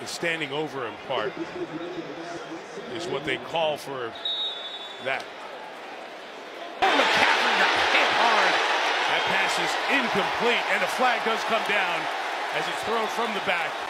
the standing over him part is what they call for that. Oh, McCaffrey got hit hard. That pass is incomplete, and the flag does come down as it's thrown from the back.